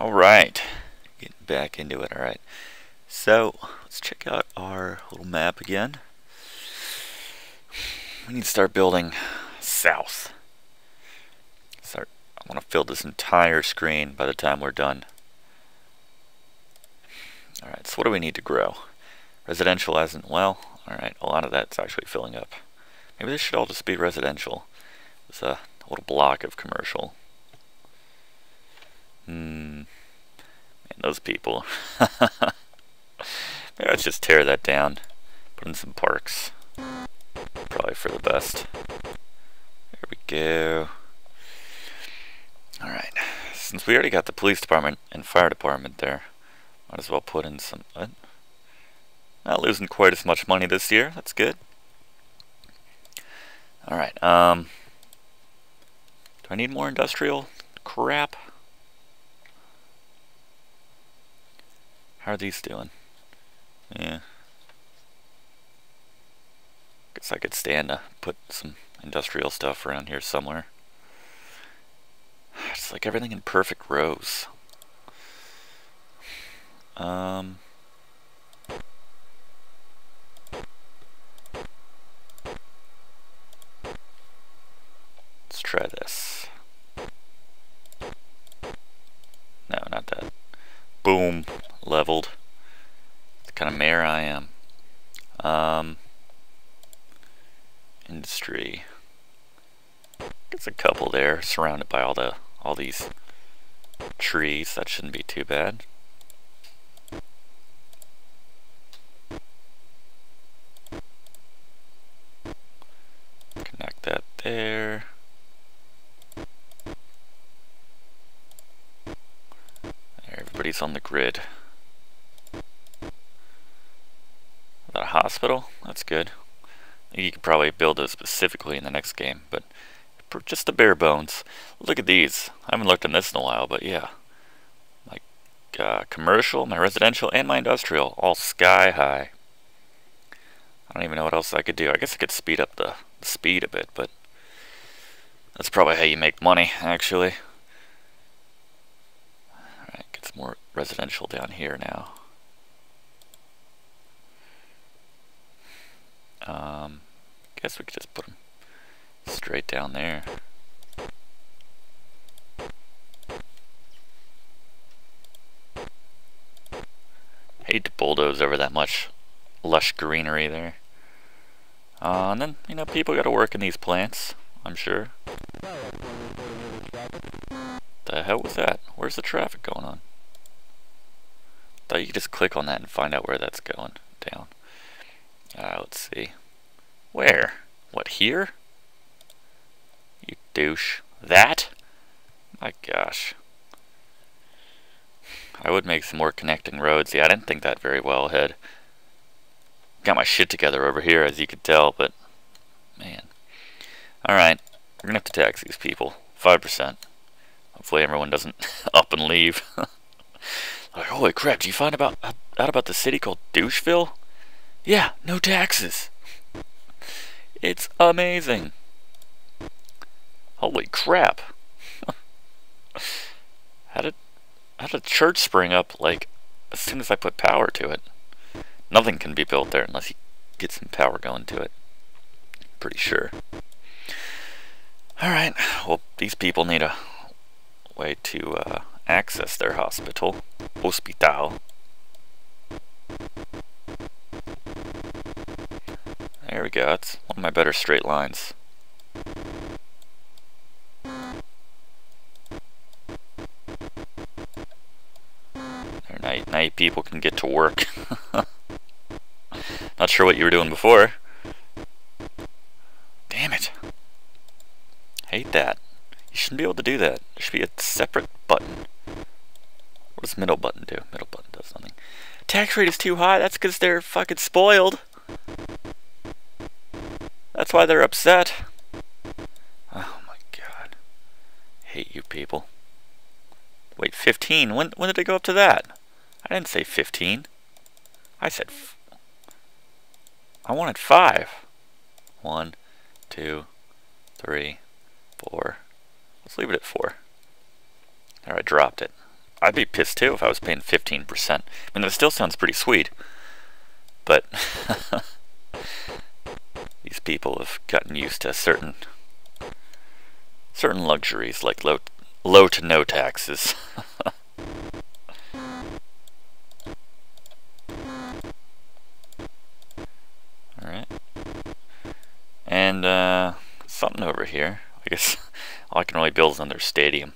Alright, getting back into it, alright. So, let's check out our little map again. We need to start building south. Start, I want to fill this entire screen by the time we're done. Alright, so what do we need to grow? Residential hasn't, well, alright, a lot of that's actually filling up. Maybe this should all just be residential. There's a little block of commercial. Hmm. Man, those people. Maybe let's just tear that down. Put in some parks. Probably for the best. There we go. Alright. Since we already got the police department and fire department there, might as well put in some... Uh, not losing quite as much money this year. That's good. Alright, um... Do I need more industrial crap? How are these doing? Yeah. Guess I could stand to put some industrial stuff around here somewhere. It's like everything in perfect rows. Um... Let's try this. No, not that. Boom. Leveled. The kind of mayor I am. Um, industry. Gets a couple there, surrounded by all the all these trees. That shouldn't be too bad. Connect that there. Everybody's on the grid. That a hospital? That's good. You could probably build it specifically in the next game, but just the bare bones. Look at these. I haven't looked at this in a while, but yeah. Like, uh, commercial, my residential, and my industrial, all sky high. I don't even know what else I could do. I guess I could speed up the, the speed a bit, but that's probably how you make money, actually. Alright, get some more residential down here now. Um, guess we could just put them straight down there. Hate to bulldoze over that much lush greenery there. Uh, and then, you know, people gotta work in these plants, I'm sure. The hell was that? Where's the traffic going on? Thought you could just click on that and find out where that's going down. Uh, let's see. Where? What, here? You douche. That? My gosh. I would make some more connecting roads. Yeah, I didn't think that very well ahead. Got my shit together over here, as you could tell, but... Man. Alright. We're gonna have to tax these people. 5%. Hopefully everyone doesn't up and leave. like, holy crap, do you find about out about the city called Doucheville? Yeah, no taxes. It's amazing. Holy crap. how did how did church spring up like as soon as I put power to it? Nothing can be built there unless you get some power going to it. Pretty sure. Alright, well these people need a way to uh, access their hospital. Hospital. There we go, that's one of my better straight lines. Now, now people can get to work. Not sure what you were doing before. Damn it. Hate that. You shouldn't be able to do that. There should be a separate button. What does middle button do? Middle button does nothing. Tax rate is too high. That's because they're fucking spoiled. That's why they're upset. Oh my god. Hate you people. Wait, 15? When, when did it go up to that? I didn't say 15. I said... I wanted 5. 1, 2, 3, 4. Let's leave it at 4. There, I dropped it. I'd be pissed too if I was paying 15%. I mean, that still sounds pretty sweet. But these people have gotten used to certain certain luxuries like low low to no taxes. Alright. And uh, something over here. I guess all I can really build is another stadium.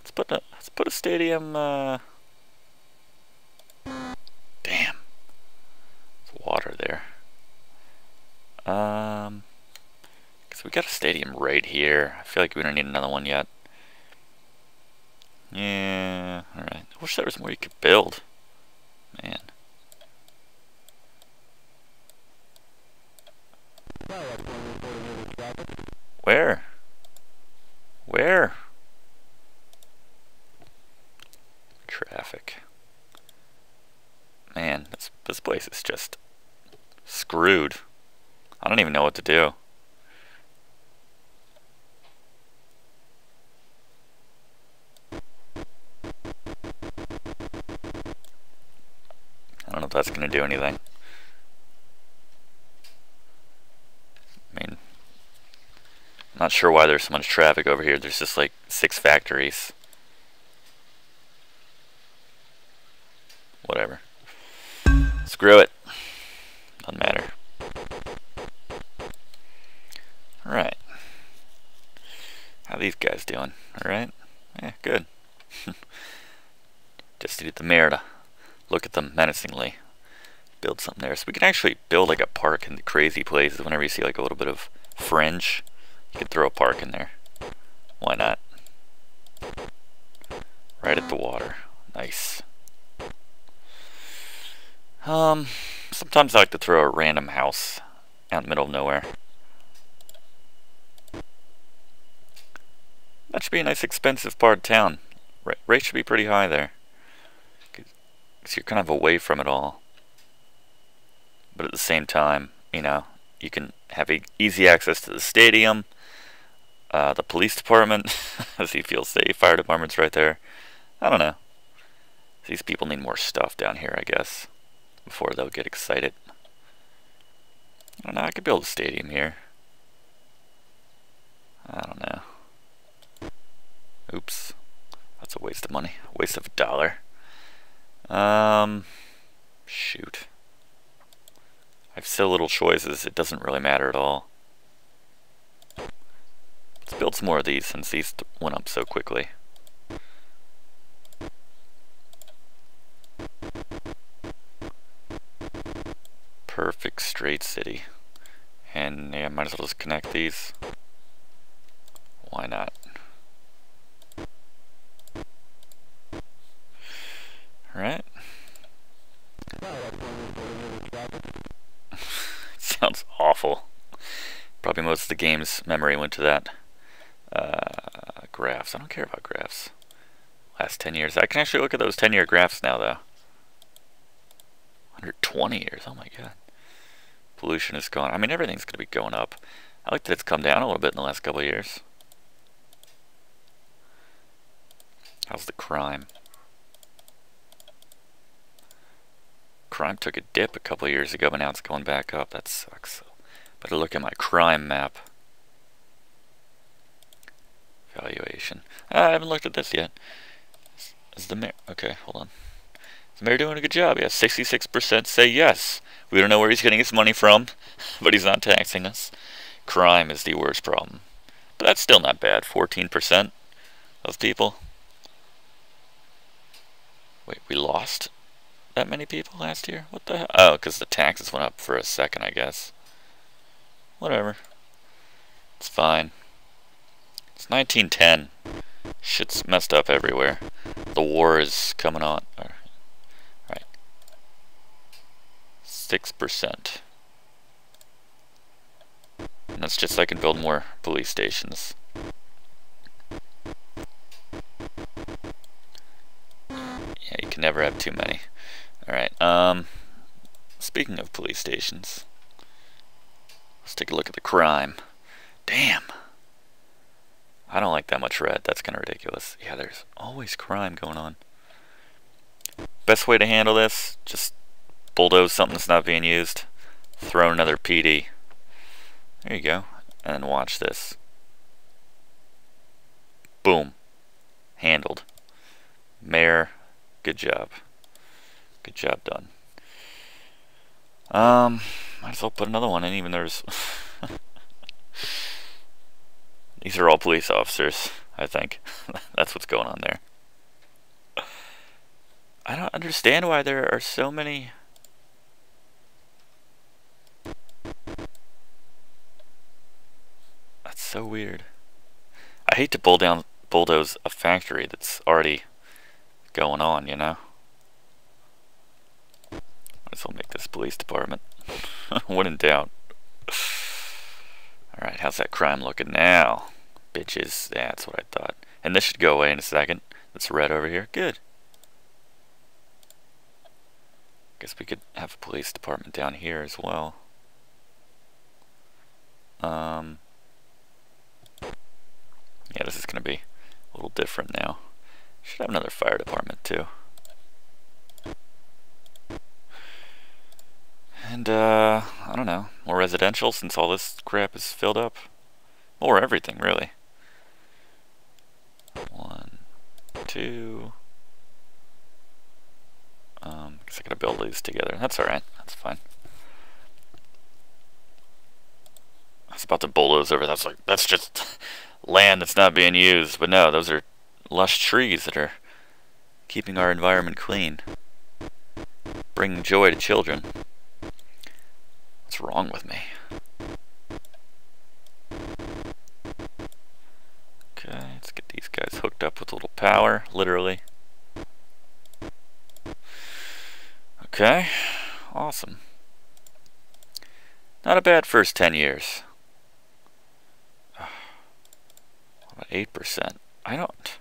Let's put a let's put a stadium uh, Damn. There's water there. Um because we got a stadium right here. I feel like we don't need another one yet. Yeah, alright. I wish there was more you could build. Man. Where? Where? Traffic. Man, this, this place is just screwed. I don't even know what to do. I don't know if that's going to do anything. I mean, not sure why there's so much traffic over here. There's just like six factories. We can actually build like a park in the crazy places whenever you see like a little bit of fringe. You can throw a park in there. Why not? Right at the water. Nice. Um, sometimes I like to throw a random house out in the middle of nowhere. That should be a nice expensive part of town. Rate should be pretty high there. Because you're kind of away from it all. But at the same time, you know, you can have easy access to the stadium, uh, the police department, as you feel safe, fire department's right there. I don't know. These people need more stuff down here, I guess before they'll get excited. I don't know, I could build a stadium here. I don't know. Oops. That's a waste of money. A waste of a dollar. Um, shoot. Have so little choices, it doesn't really matter at all. Let's build some more of these since these went up so quickly. perfect straight city. And yeah, might as well just connect these. Why not? Alright. Sounds awful. Probably most of the game's memory went to that. Uh, graphs. I don't care about graphs. Last 10 years. I can actually look at those 10 year graphs now, though. 120 years. Oh my god pollution is gone. I mean, everything's going to be going up. I like that it's come down a little bit in the last couple years. How's the crime? Crime took a dip a couple years ago, but now it's going back up. That sucks. Better look at my crime map. Valuation. Ah, I haven't looked at this yet. Is the mayor... Okay, hold on. Is the mayor doing a good job? Yeah, 66% say yes. We don't know where he's getting his money from, but he's not taxing us. Crime is the worst problem. But that's still not bad. 14% of people. Wait, we lost that many people last year? What the hell? Oh, because the taxes went up for a second, I guess. Whatever. It's fine. It's 1910. Shit's messed up everywhere. The war is coming on. Alright. 6%. And that's just so I can build more police stations. Yeah, you can never have too many. Alright, um, speaking of police stations, let's take a look at the crime. Damn. I don't like that much red. That's kind of ridiculous. Yeah, there's always crime going on. Best way to handle this, just bulldoze something that's not being used. Throw another PD. There you go. And watch this. Boom. Handled. Mayor, good job. Good job done. Um, might as well put another one in, even there's... These are all police officers, I think. That's what's going on there. I don't understand why there are so many... That's so weird. I hate to bull down, bulldoze a factory that's already going on, you know? As well make this police department. when in doubt. Alright, how's that crime looking now? Bitches, that's what I thought. And this should go away in a second. That's red over here. Good. Guess we could have a police department down here as well. Um, yeah, this is going to be a little different now. Should have another fire department too. And, uh, I don't know, more residential since all this crap is filled up. Or everything, really. One, two. Um, guess I gotta build these together. That's alright, that's fine. I was about to bulldoze over. That's like that's just land that's not being used. But no, those are lush trees that are keeping our environment clean, bringing joy to children. What's wrong with me? Okay, let's get these guys hooked up with a little power, literally. Okay, awesome. Not a bad first 10 years. About 8%? I don't...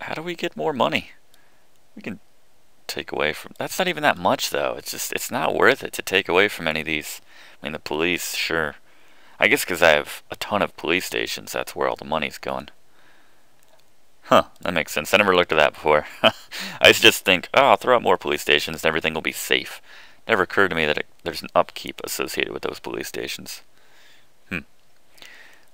How do we get more money? We can take away from... That's not even that much, though. It's just, it's not worth it to take away from any of these. I mean, the police, sure. I guess because I have a ton of police stations, that's where all the money's going. Huh, that makes sense. I never looked at that before. I just think, oh, I'll throw out more police stations and everything will be safe. Never occurred to me that it, there's an upkeep associated with those police stations. Hmm.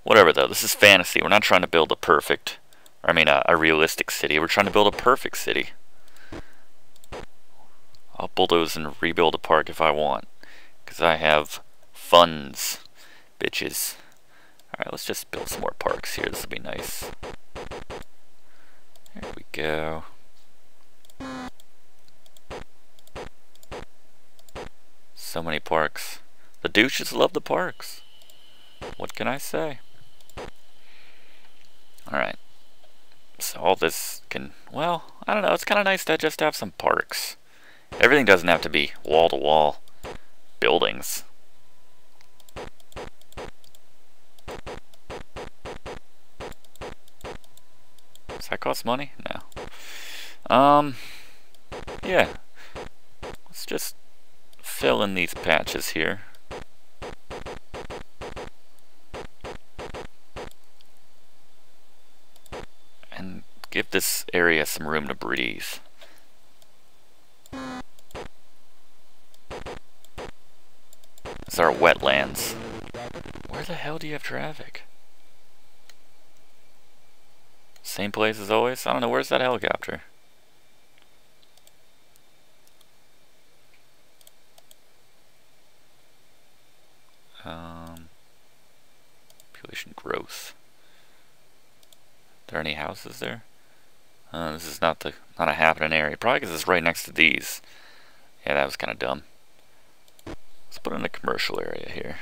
Whatever, though. This is fantasy. We're not trying to build a perfect, I mean, a, a realistic city. We're trying to build a perfect city. I'll bulldoze and rebuild a park if I want. Because I have funds, bitches. Alright, let's just build some more parks here. This will be nice. There we go. So many parks. The douches love the parks. What can I say? Alright. So all this can, well, I don't know, it's kind of nice to just have some parks. Everything doesn't have to be wall-to-wall -wall buildings. Does that cost money? No. Um, yeah. Let's just fill in these patches here. And give this area some room to breathe. These are wetlands. Where the hell do you have traffic? Same place as always? I don't know, where's that helicopter? Um, population growth. Are there any houses there? Uh, this is not the not a happening area. Probably because it's right next to these. Yeah, that was kind of dumb. Let's put in a commercial area here.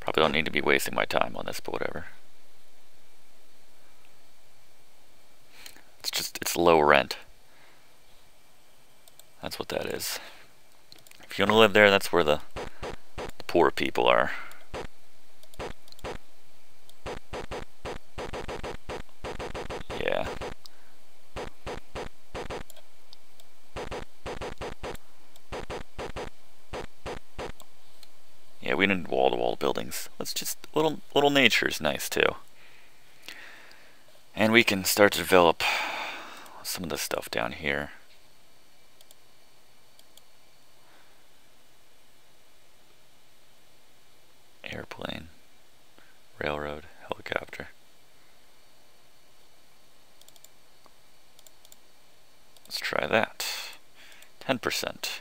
Probably don't need to be wasting my time on this, but whatever. It's just, it's low rent. That's what that is. If you want to live there, that's where the, the poor people are. Yeah. Yeah, we we don't need wall-to-wall Let's just little little nature is nice too. And we can start to develop some of the stuff down here. Airplane, railroad, helicopter. Let's try that. 10%.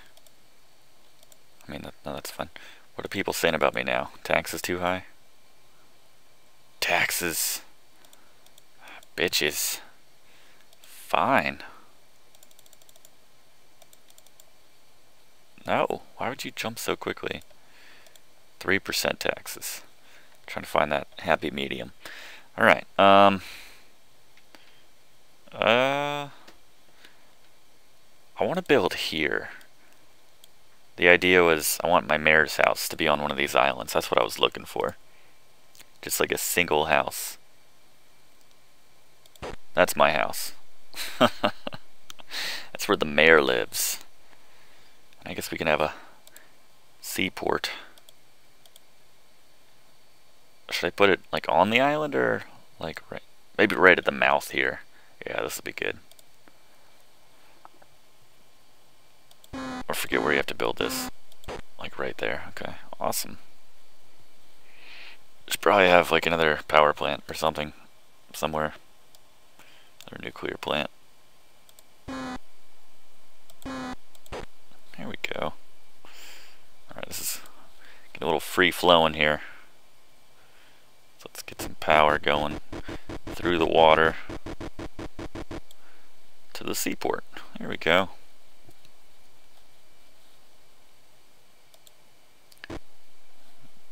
I mean, that, no, that's fun. What are people saying about me now? Taxes too high? Taxes. Bitches. Fine. No. Why would you jump so quickly? 3% taxes. I'm trying to find that happy medium. Alright. Um. Uh. I want to build here. The idea was I want my mayor's house to be on one of these islands. That's what I was looking for. Just like a single house. That's my house. That's where the mayor lives. I guess we can have a seaport. Should I put it like on the island or like right maybe right at the mouth here? Yeah, this would be good. Or forget where you have to build this. Like right there. Okay, awesome. Should probably have like another power plant or something somewhere. Another nuclear plant. There we go. Alright, this is getting a little free flowing here. So let's get some power going through the water to the seaport. There we go.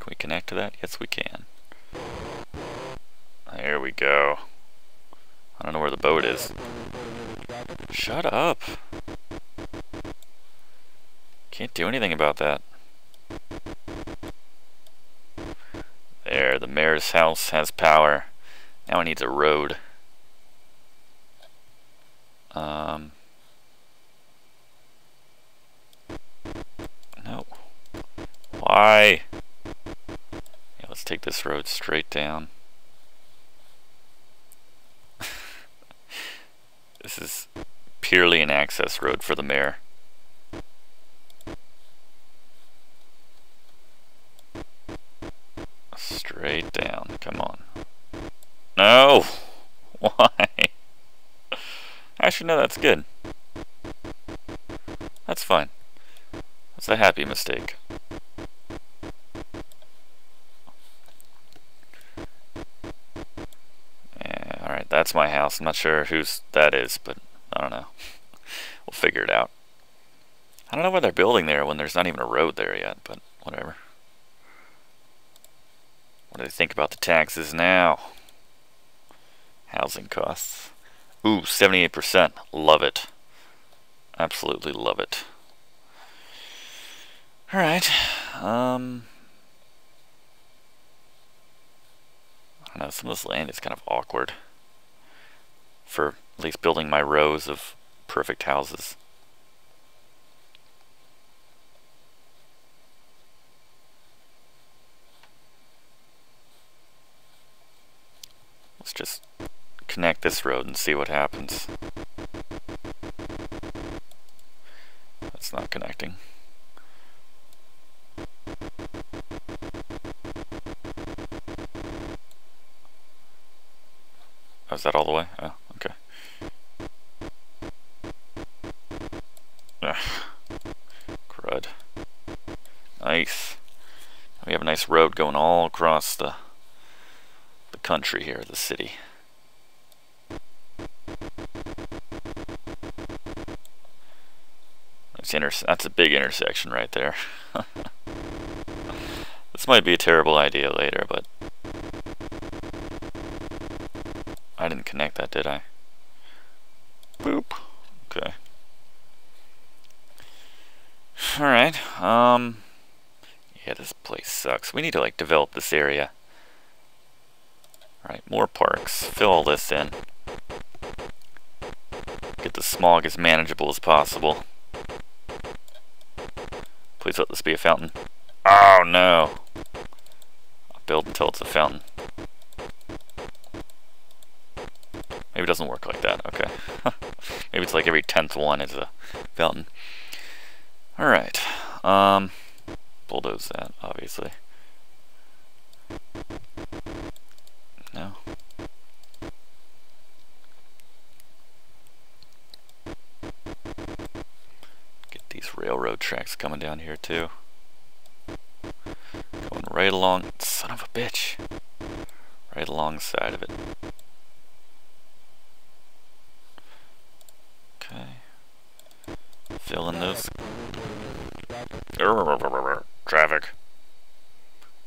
Can we connect to that? Yes, we can. There we go. I don't know where the boat is. Shut up. Can't do anything about that. There, the mayor's house has power. Now it needs a road. Um... No. Why? Take this road straight down. this is purely an access road for the mayor. Straight down, come on. No! Why? Actually, no, that's good. That's fine. That's a happy mistake. That's my house. I'm not sure whose that is, but I don't know. we'll figure it out. I don't know why they're building there when there's not even a road there yet, but whatever. What do they think about the taxes now? Housing costs. Ooh, 78%. Love it. Absolutely love it. Alright. Um... I don't know, some of this land is kind of awkward for at least building my rows of perfect houses. Let's just connect this road and see what happens. That's not connecting. Oh, is that all the way? Oh. Nice. We have a nice road going all across the the country here, the city. That's, that's a big intersection right there. this might be a terrible idea later, but I didn't connect that, did I? Boop. Okay. Alright, um... Yeah, this place sucks. We need to, like, develop this area. Alright, more parks. Fill all this in. Get the smog as manageable as possible. Please let this be a fountain. Oh, no. build until it's a fountain. Maybe it doesn't work like that. Okay. Maybe it's like every tenth one is a fountain. Alright. Um, bulldoze that, obviously. No. Get these railroad tracks coming down here too. Going right along, son of a bitch. Right alongside of it. Okay. Fill in those. Traffic.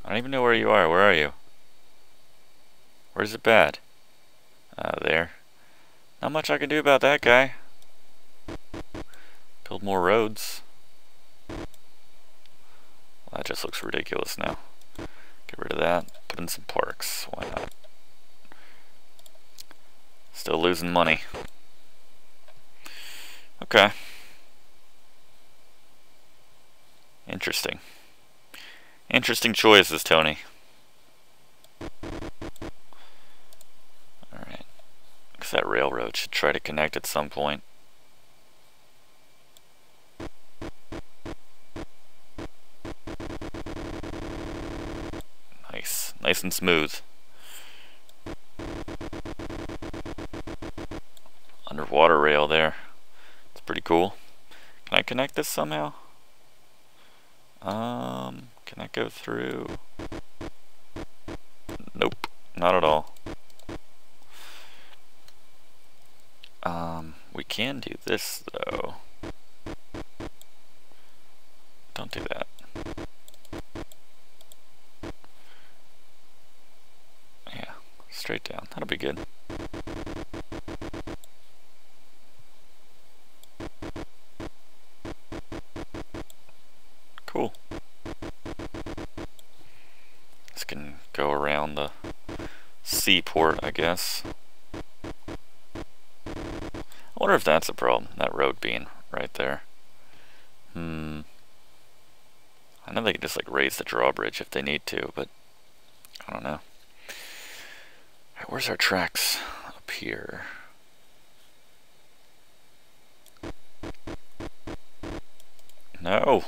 I don't even know where you are. Where are you? Where's it bad? Uh, there. Not much I can do about that guy. Build more roads. That just looks ridiculous now. Get rid of that. Put in some parks. Why not? Still losing money. Okay. Interesting. Interesting choices, Tony. Alright. Because that railroad should try to connect at some point. Nice. Nice and smooth. Underwater rail there. It's pretty cool. Can I connect this somehow? Um, can I go through? Nope, not at all. Um, we can do this though. Don't do that. If that's a problem, that road being right there. Hmm. I know they can just like raise the drawbridge if they need to, but I don't know. Right, where's our tracks? Up here. No.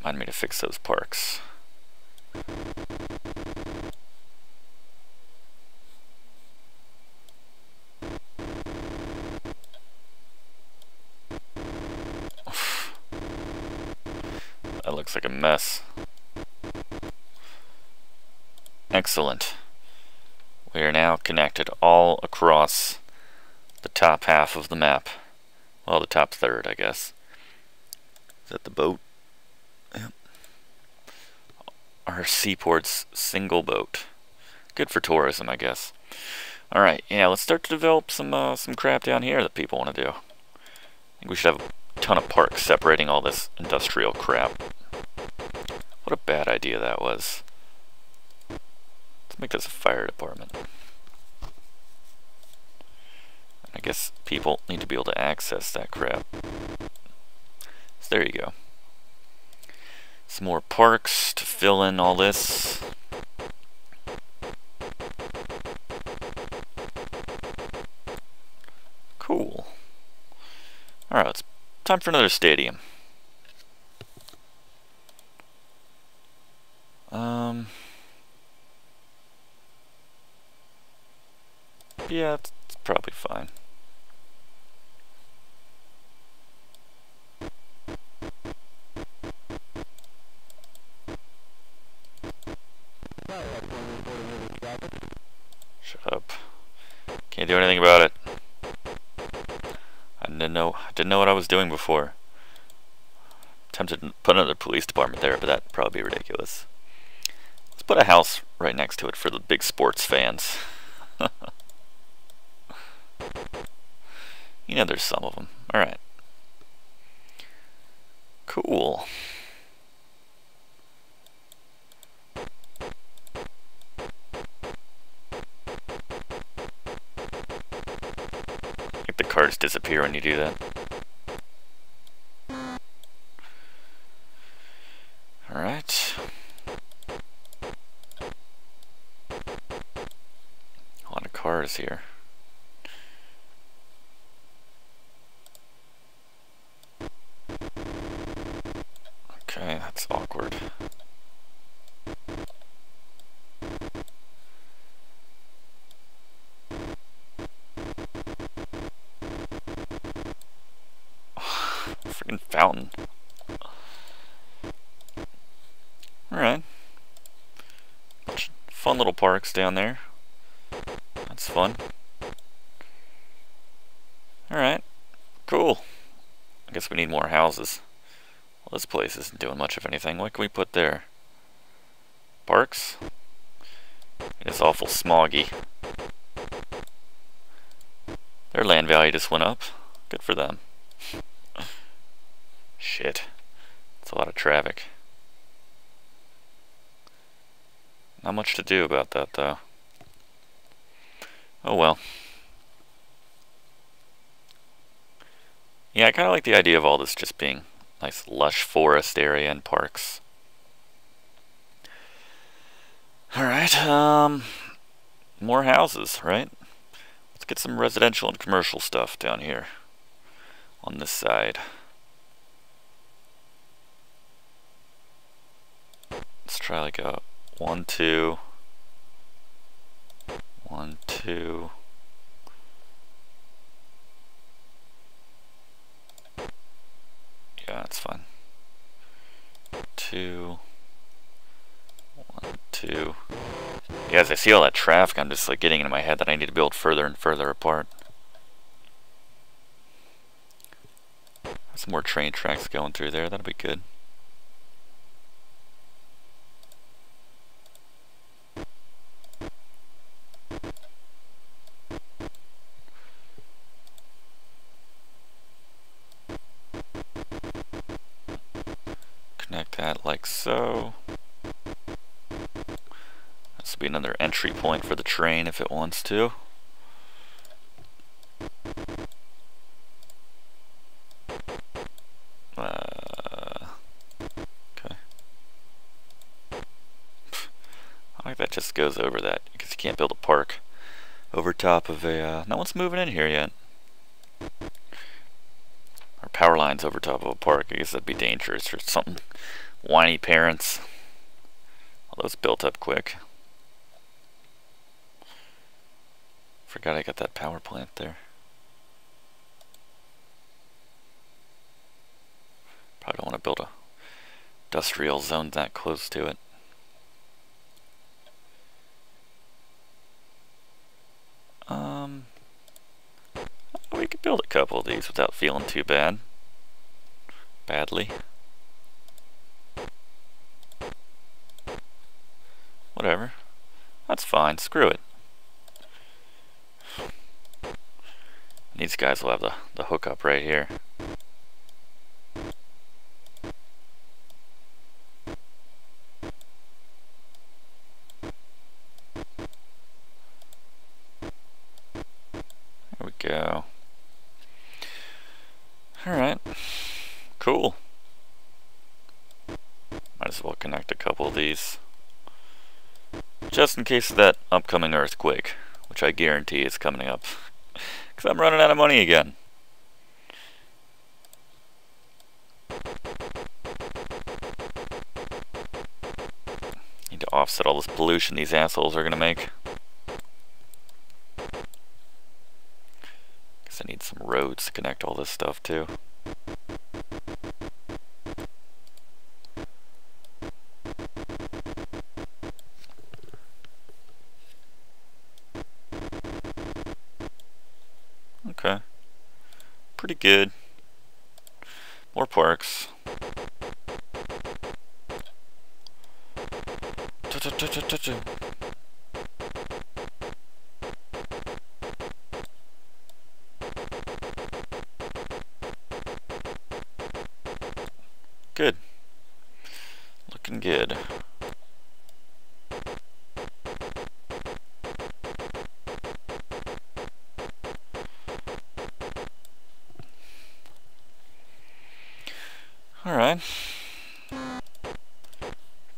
Remind me to fix those parks. that looks like a mess. Excellent. We are now connected all across the top half of the map. Well, the top third, I guess. Is that the boat? Our seaport's single boat. Good for tourism, I guess. Alright, yeah, let's start to develop some uh, some crap down here that people want to do. I think we should have a ton of parks separating all this industrial crap. What a bad idea that was. Let's make this a fire department. I guess people need to be able to access that crap. So there you go. Some more parks to fill in all this. Cool. Alright, it's time for another stadium. Um... Yeah, it's, probably fine. Shut up. Can't do anything about it. I didn't know I didn't know what I was doing before. Tempted to put another police department there, but that'd probably be ridiculous. Put a house right next to it for the big sports fans. you know there's some of them. Alright. Cool. Make the cards disappear when you do that. Alright. cars here. Okay, that's awkward. Freaking fountain. Alright. Fun little parks down there. That's fun. Alright. Cool. I guess we need more houses. Well, this place isn't doing much of anything. What can we put there? Parks? It's awful smoggy. Their land value just went up. Good for them. Shit. It's a lot of traffic. Not much to do about that, though. Oh well. Yeah, I kind of like the idea of all this just being nice lush forest area and parks. Alright, um, more houses, right? Let's get some residential and commercial stuff down here on this side. Let's try like a one, two, one, two. Yeah, that's fine. Two, one, two. Yeah, as I see all that traffic, I'm just like getting into my head that I need to build further and further apart. Some more train tracks going through there, that'll be good. So. This will be another entry point for the train if it wants to. Uh, okay. I like that just goes over that because you can't build a park over top of a. Uh, no one's moving in here yet. Or power lines over top of a park. I guess that'd be dangerous or something whiny parents. All those built up quick. Forgot I got that power plant there. Probably don't want to build a industrial zone that close to it. Um, we could build a couple of these without feeling too bad. Badly. Whatever. That's fine. Screw it. These guys will have the, the hookup right here. There we go. Alright. Cool. Might as well connect a couple of these. In case of that upcoming earthquake, which I guarantee is coming up. Because I'm running out of money again. Need to offset all this pollution these assholes are going to make. Guess I need some roads to connect all this stuff too. Good.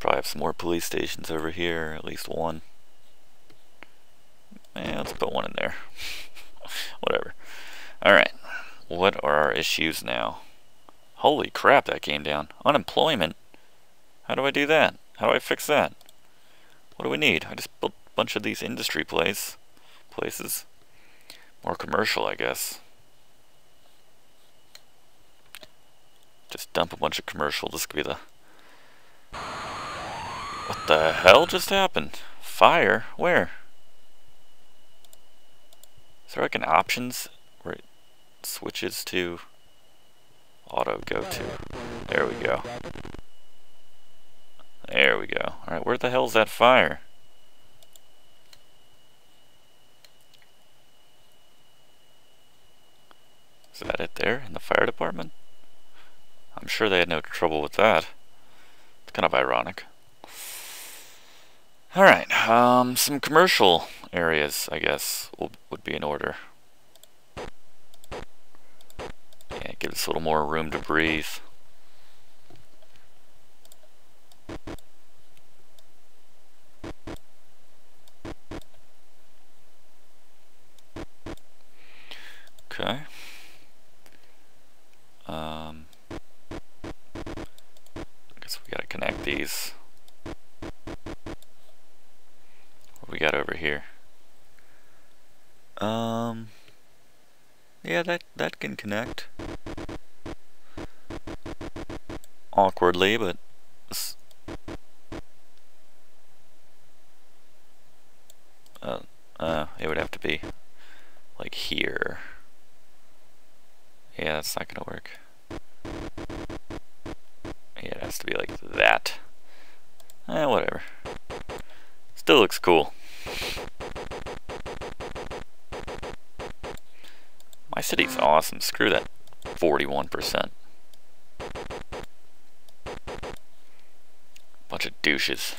Probably have some more police stations over here, at least one. Let's put one in there. Whatever. Alright. What are our issues now? Holy crap, that came down. Unemployment? How do I do that? How do I fix that? What do we need? I just built a bunch of these industry place, places. More commercial, I guess. Just dump a bunch of commercial. This could be the... What the hell just happened? Fire? Where? Is there like an options where it switches to auto go to? There we go. There we go. Alright, where the hell's that fire? Is that it there in the fire department? I'm sure they had no trouble with that. It's kind of ironic. Alright, um, some commercial areas, I guess, will, would be in order. Yeah, give us a little more room to breathe. Okay. Um, I guess we gotta connect these. Got over here? Um, yeah, that that can connect. Awkwardly, but uh, uh, it would have to be like here. Yeah, that's not gonna work. Yeah, it has to be like that. Eh, whatever. Still looks cool. City's awesome. Screw that 41%. Bunch of douches.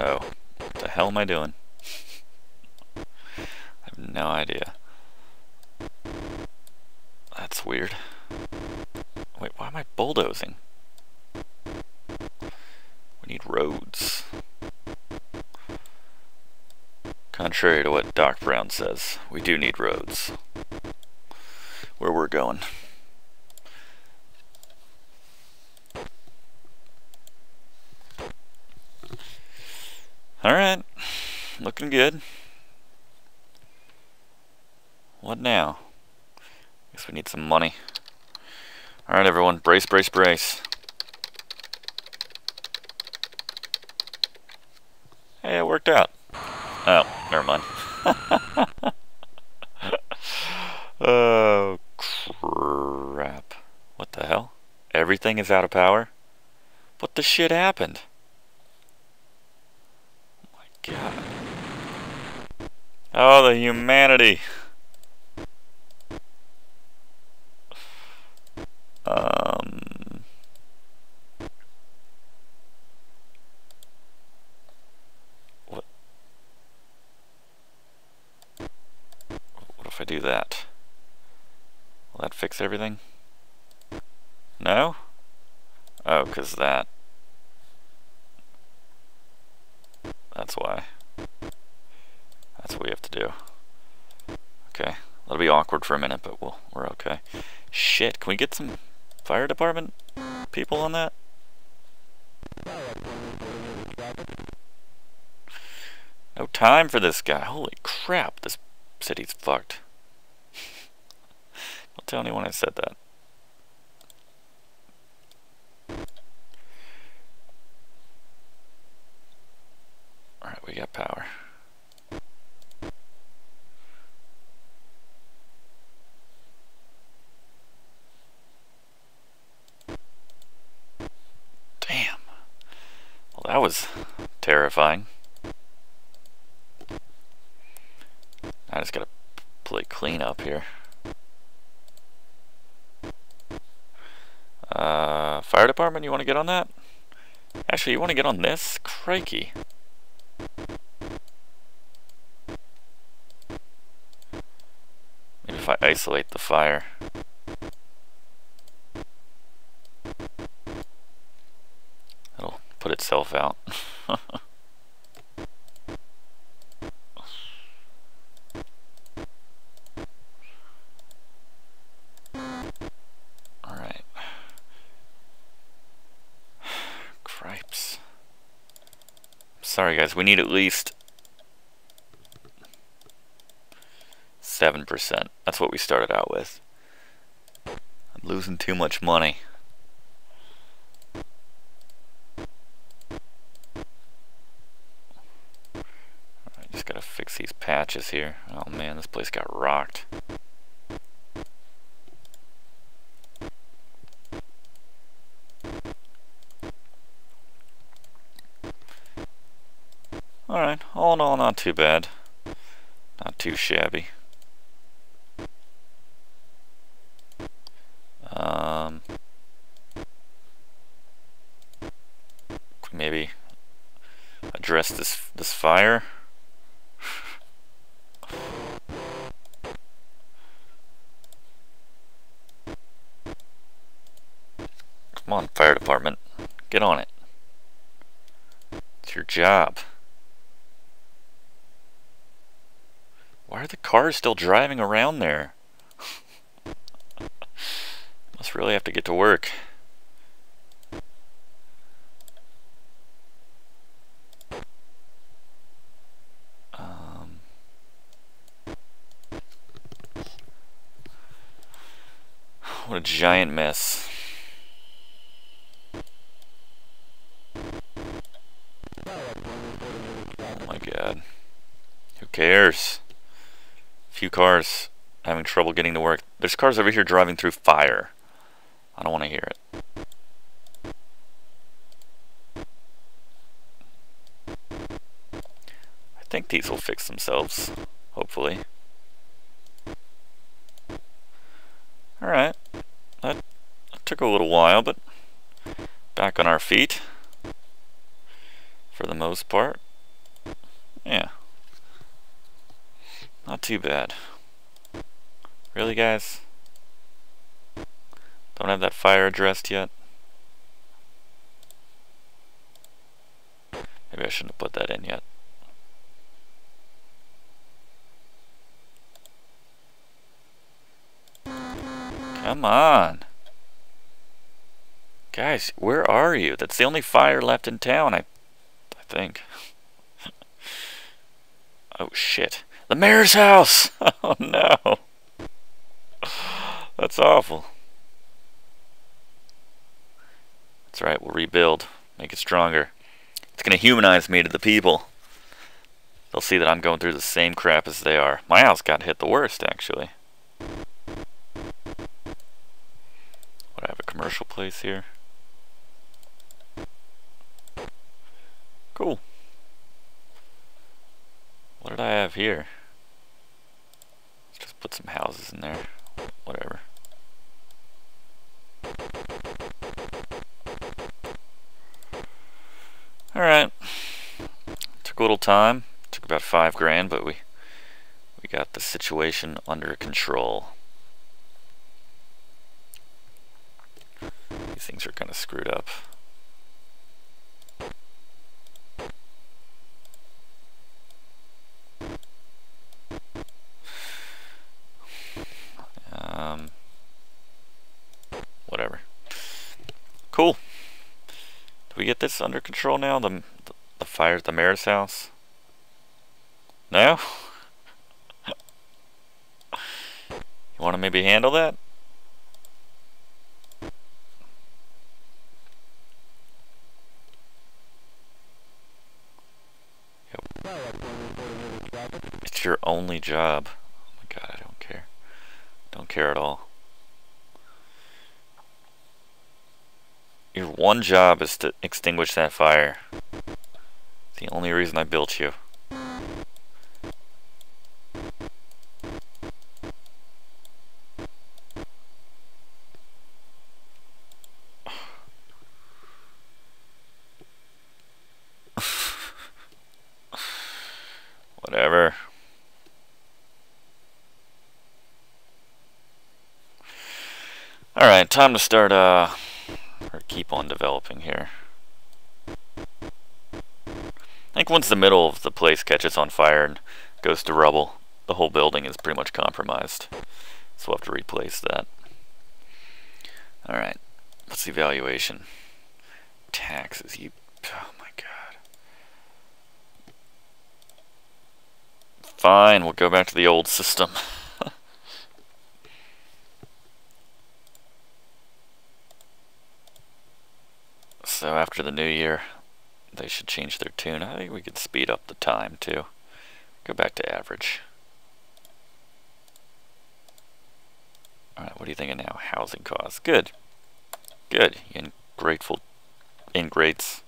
Oh, what the hell am I doing? I have no idea. Doc Brown says, we do need roads. Where we're going. Alright, looking good. What now? Guess we need some money. Alright everyone, brace, brace, brace. Hey, it worked out. Oh, never mind. oh, crap. What the hell? Everything is out of power? What the shit happened? Oh my god. Oh, the humanity. Um... What? What if I do that? Will that fix everything? No? Because that. That's why. That's what we have to do. Okay. That'll be awkward for a minute, but we'll, we're okay. Shit, can we get some fire department people on that? No time for this guy. Holy crap, this city's fucked. Don't tell anyone I said that. Alright, we got power. That was terrifying. I just gotta play clean up here. Uh, fire department, you want to get on that? Actually, you want to get on this? Crikey. Maybe if I isolate the fire. put itself out. Sorry guys, we need at least 7%. That's what we started out with. I'm losing too much money. I just gotta fix these patches here. Oh man, this place got rocked. Alright, all in all, not too bad. Not too shabby. Um, maybe address this this fire. Come on, fire department. Get on it. It's your job. Why are the cars still driving around there? Must really have to get to work. Um, what a giant mess. Oh my god. Who cares? Few cars having trouble getting to work. There's cars over here driving through fire. I don't want to hear it. I think these will fix themselves, hopefully. Alright, that, that took a little while, but back on our feet for the most part. Yeah. Not too bad. Really, guys? Don't have that fire addressed yet? Maybe I shouldn't have put that in yet. Come on. Guys, where are you? That's the only fire left in town, I, I think. oh, shit. The mayor's house! Oh, no. That's awful. That's right, we'll rebuild. Make it stronger. It's going to humanize me to the people. They'll see that I'm going through the same crap as they are. My house got hit the worst, actually. What, I have a commercial place here? Cool. What did I have here? Let's just put some houses in there. Whatever. Alright. Took a little time. Took about five grand, but we we got the situation under control. These things are kind of screwed up. Um, whatever. Cool. Do we get this under control now? The, the, fire at the mayor's house? No? you want to maybe handle that? It's your only job. Oh my god, I don't care. Don't care at all. Your one job is to extinguish that fire. The only reason I built you. Whatever. Alright, time to start, uh, keep on developing here. I think once the middle of the place catches on fire and goes to rubble, the whole building is pretty much compromised. So we'll have to replace that. Alright, let's evaluation. Taxes, you... Oh my god. Fine, we'll go back to the old system. So after the new year, they should change their tune. I think we could speed up the time too. Go back to average. Alright, what are you thinking now? Housing costs. Good. Good. You ungrateful ingrates.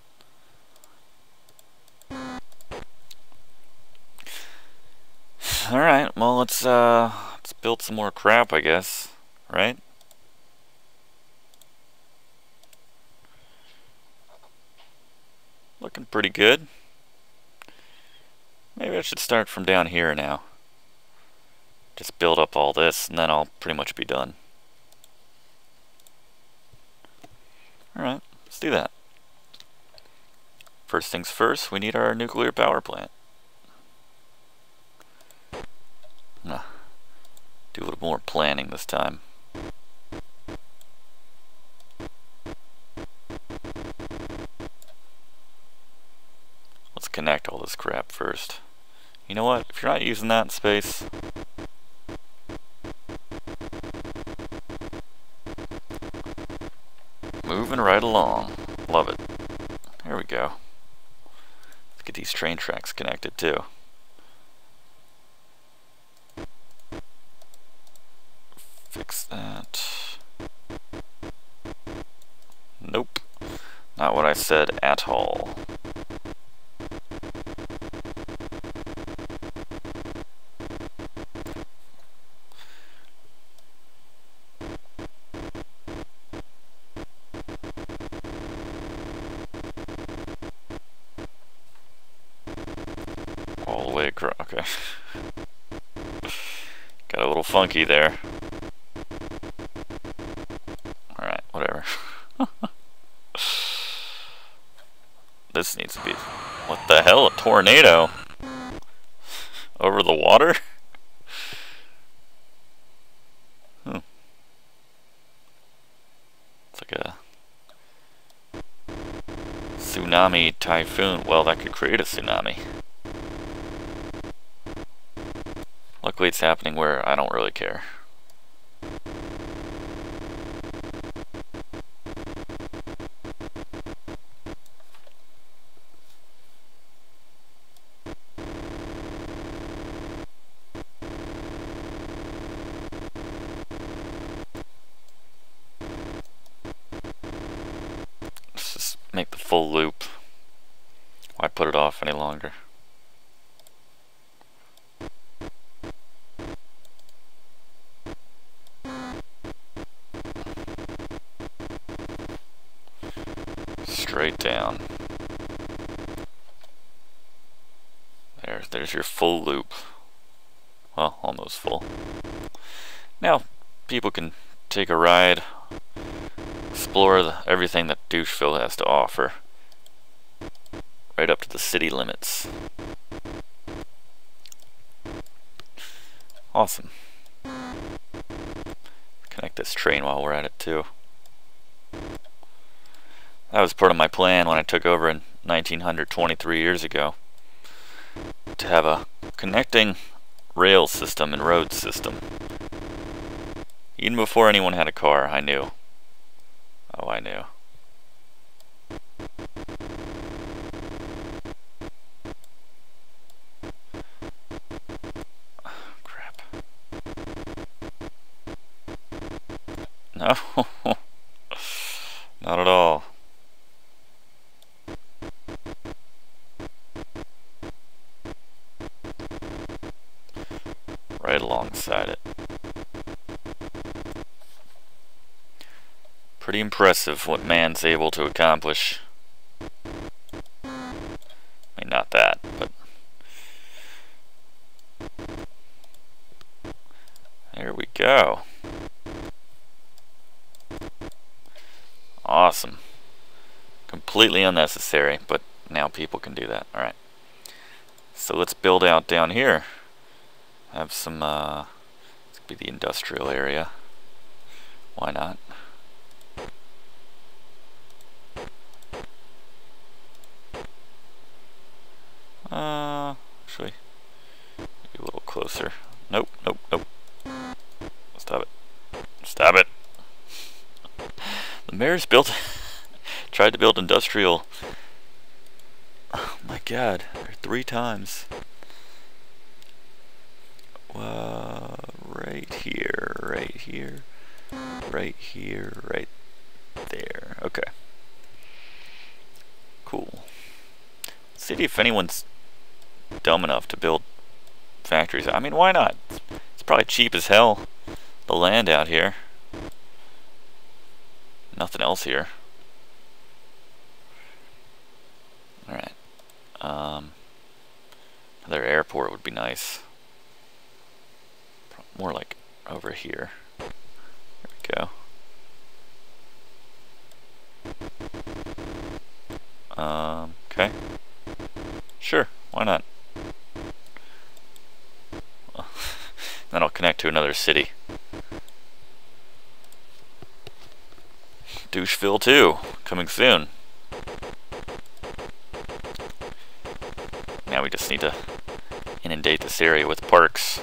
Alright, well let's uh let's build some more crap I guess. Right? Looking pretty good. Maybe I should start from down here now. Just build up all this, and then I'll pretty much be done. Alright, let's do that. First things first, we need our nuclear power plant. Do a little more planning this time. Connect all this crap first. You know what? If you're not using that space, moving right along. Love it. There we go. Let's get these train tracks connected too. Fix that. Nope. Not what I said at all. Funky there. Alright, whatever. this needs to be... What the hell? A tornado? Over the water? Hmm. It's like a... Tsunami typhoon. Well, that could create a tsunami. It's happening where I don't really care. Let's just make the full loop. Why put it off any longer? Straight down. There, there's your full loop. Well, almost full. Now, people can take a ride, explore the, everything that Doucheville has to offer, right up to the city limits. Awesome. Connect this train while we're at it too. That was part of my plan when I took over in 1923 years ago. To have a connecting rail system and road system. Even before anyone had a car, I knew. Oh, I knew. Impressive what man's able to accomplish. I mean, not that, but... There we go. Awesome. Completely unnecessary, but now people can do that. Alright. So let's build out down here have some, uh, this could be the industrial area. Why not? Uh, actually, maybe closer. Nope, nope, nope. Stop it. Stop it. The mayor's built, tried to build industrial. Oh my god, three times. Uh, right here, right here, right here, right there. Okay. Cool. See if anyone's dumb enough to build factories. I mean, why not? It's probably cheap as hell, the land out here. Nothing else here. Alright. Um, another airport would be nice. More like over here. There we go. Um, okay. Sure, why not? then I'll connect to another city. Doucheville 2, coming soon. Now we just need to inundate this area with parks.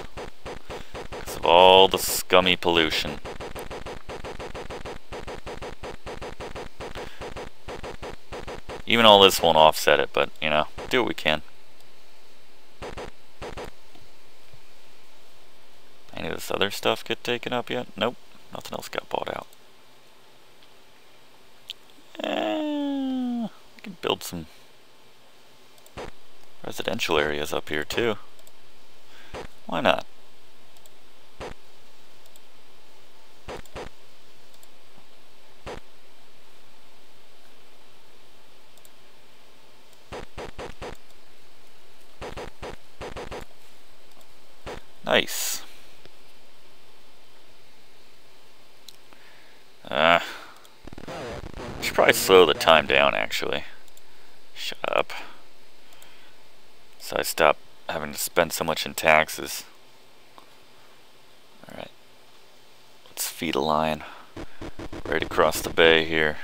Because of all the scummy pollution. Even all this won't offset it, but, you know, do what we can. Any of this other stuff get taken up yet? Nope, nothing else got bought out. Eh, we can build some residential areas up here too. Why not? Nice. Uh, should probably slow the time down, actually. Shut up. So I stop having to spend so much in taxes. Alright. Let's feed a lion right across the bay here.